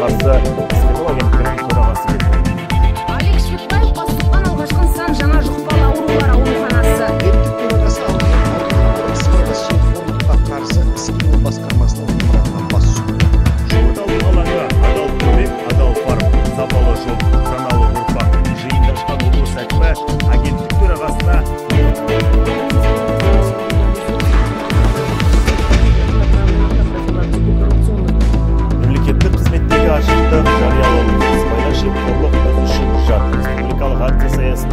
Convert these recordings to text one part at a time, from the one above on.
от э, психологии.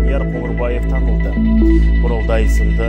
данияр қоңырбаев танылды боралдай сынды